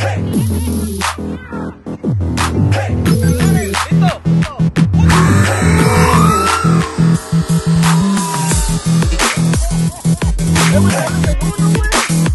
Hey! Hey! Hey!